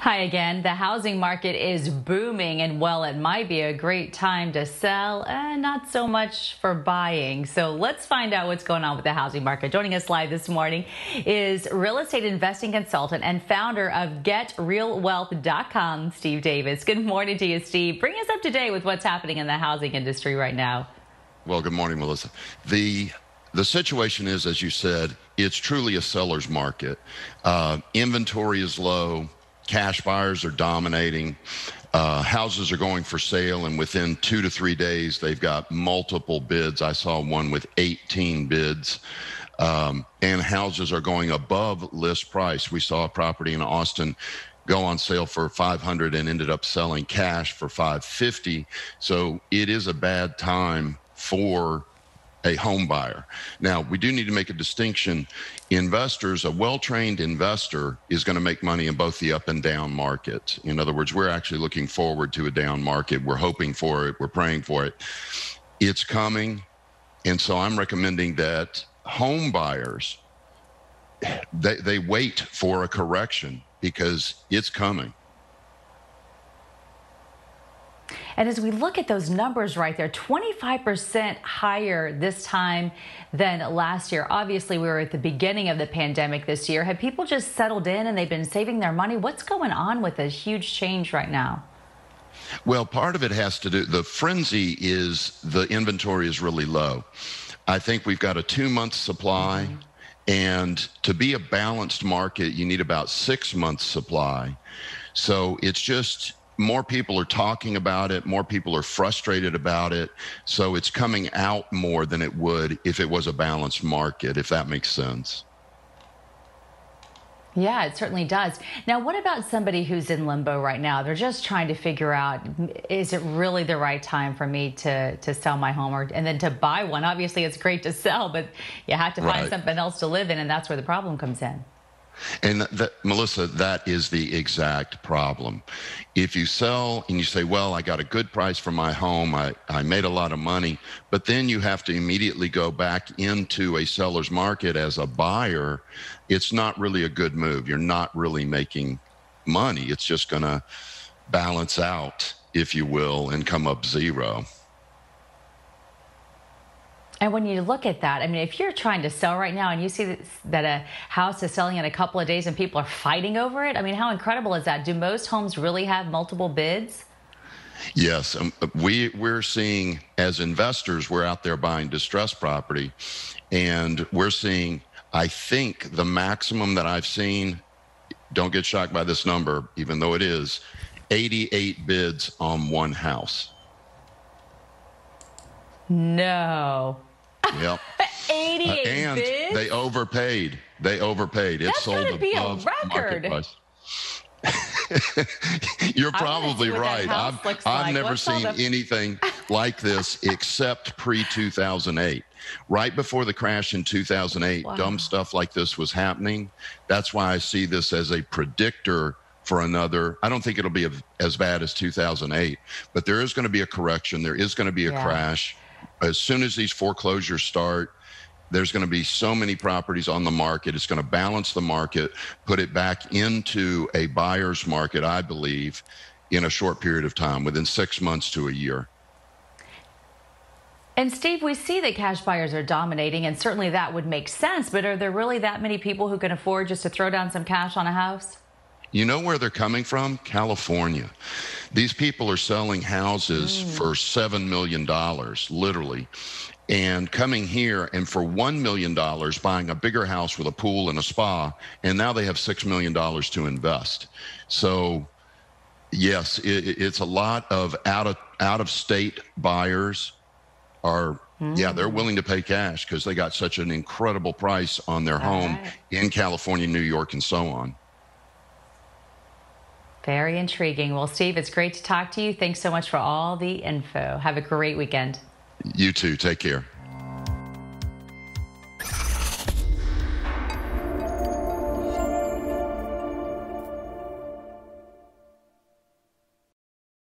Hi again. The housing market is booming, and well, it might be a great time to sell and not so much for buying. So let's find out what's going on with the housing market. Joining us live this morning is real estate investing consultant and founder of GetRealWealth.com, Steve Davis. Good morning to you, Steve. Bring us up to date with what's happening in the housing industry right now. Well, good morning, Melissa. The the situation is, as you said, it's truly a seller's market. Uh, inventory is low cash buyers are dominating. Uh, houses are going for sale, and within two to three days, they've got multiple bids. I saw one with 18 bids. Um, and houses are going above list price. We saw a property in Austin go on sale for 500 and ended up selling cash for 550. So it is a bad time for a home buyer. Now, we do need to make a distinction. Investors, a well trained investor is going to make money in both the up and down market. In other words, we're actually looking forward to a down market. We're hoping for it, we're praying for it. It's coming. And so I'm recommending that home buyers they, they wait for a correction because it's coming. And as we look at those numbers right there, 25% higher this time than last year. Obviously, we were at the beginning of the pandemic this year. Have people just settled in and they've been saving their money? What's going on with this huge change right now? Well, part of it has to do, the frenzy is the inventory is really low. I think we've got a two month supply. Mm -hmm. And to be a balanced market, you need about six months supply. So it's just more people are talking about it, more people are frustrated about it. So it's coming out more than it would if it was a balanced market, if that makes sense. Yeah, it certainly does. Now, what about somebody who's in limbo right now? They're just trying to figure out is it really the right time for me to to sell my home or and then to buy one? Obviously, it's great to sell, but you have to find right. something else to live in, and that's where the problem comes in. And Melissa, that is the exact problem. If you sell and you say, well, I got a good price for my home, I, I made a lot of money, but then you have to immediately go back into a seller's market as a buyer, it's not really a good move. You're not really making money. It's just going to balance out, if you will, and come up zero. And when you look at that, I mean, if you're trying to sell right now and you see that a house is selling in a couple of days and people are fighting over it, I mean, how incredible is that? Do most homes really have multiple bids? Yes, um, we we're seeing as investors, we're out there buying distressed property, and we're seeing. I think the maximum that I've seen. Don't get shocked by this number, even though it is, 88 bids on one house. No. Yep. 88 uh, and bids? they overpaid. They overpaid. It That's sold above market price. You're probably right. I've, I've like. never What's seen anything like this except pre 2008. Right before the crash in 2008, wow. dumb stuff like this was happening. That's why I see this as a predictor for another. I don't think it'll be as bad as 2008, but there is going to be a correction. There is going to be a yeah. crash as soon as these foreclosures start, there's going to be so many properties on the market. It's going to balance the market, put it back into a buyer's market, I believe, in a short period of time, within six months to a year. And Steve, we see that cash buyers are dominating, and certainly that would make sense. But are there really that many people who can afford just to throw down some cash on a house? You know where they're coming from? California. These people are selling houses mm. for $7 million, literally, and coming here and for $1 million buying a bigger house with a pool and a spa, and now they have $6 million to invest. So, yes, it, it's a lot of out of, out of state buyers are. Yeah, they're mm. willing to pay cash because they got such an incredible price on their home right. in California, New York, and so on. Very intriguing. Well, Steve, it's great to talk to you. Thanks so much for all the info. Have a great weekend. You too. Take care.